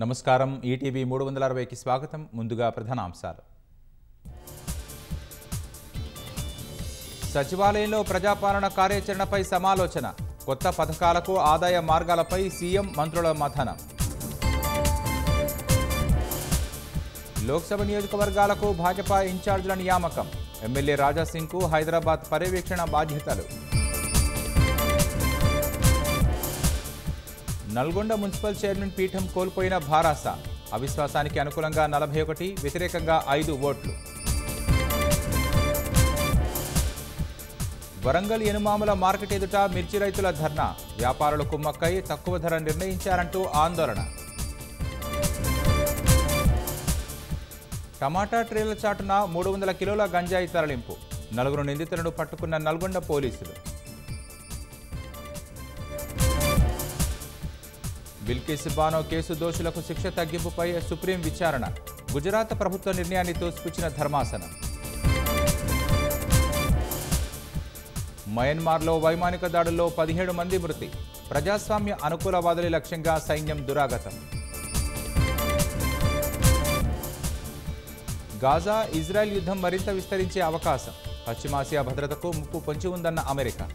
నమస్కారం. ఈటీవీ మూడు వందల అరవైకి స్వాగతం. ముందుగా ప్రధానాంశాలు. సచివాలయంలో ప్రజాపాలన కార్యాచరణపై సమాలోచన. కొత్త పథకాలకు ఆదాయ మార్గాలపై సీఎం మంత్రుల మథనం. లోక్సభ నియోజకవర్గాలకు భాజపా ఇన్ఛార్జీల నియామకం. ఎమ్మెల్యే రాజాసింగ్కు హైదరాబాద్ పర్యవేక్షణ బాధ్యతలు. నల్గొండ మున్సిపల్ చైర్మన్ పీఠం కోల్పోయిన భారాస. అవిశ్వాసానికి అనుకూలంగా నలభై ఒకటి వ్యతిరేకంగా ఐదు ఓట్లు. వరంగల్ ఎనుమాముల మార్కెట్ ఎదుట మిర్చి రైతుల ధర్నా. వ్యాపారులు కుమ్మక్కై తక్కువ ధర నిర్ణయించారంటూ ఆందోళన. టమాటా ట్రేల చాటున మూడు వందల కిలోల గంజాయి తరలింపు. నలుగురు నిందితులను పట్టుకున్న నల్గొండ పోలీసులు. బిల్కిస్ బానో కేసు దోషులకు శిక్ష తగ్గింపుపై సుప్రీం విచారణ. గుజరాత్ ప్రభుత్వ నిర్ణయాన్ని తోసిపుచ్చిన ధర్మాసనం. మయన్మార్లో వైమానిక దాడుల్లో పదిహేడు మంది మృతి. ప్రజాస్వామ్య అనుకూలవాదుల లక్ష్యంగా సైన్యం దురాగతం. గాజా ఇజ్రాయెల్ యుద్ధం మరింత విస్తరించే అవకాశం. పశ్చిమాసియా భద్రతకు ముప్పు పొంచి ఉందన్న అమెరికా.